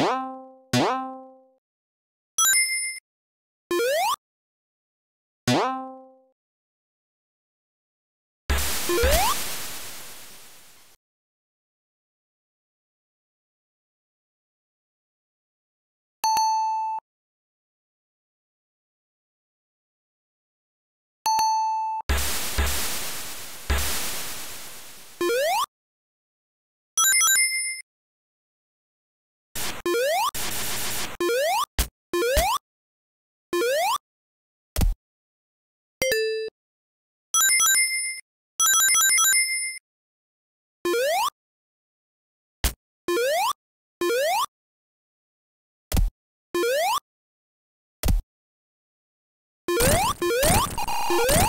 you Woo!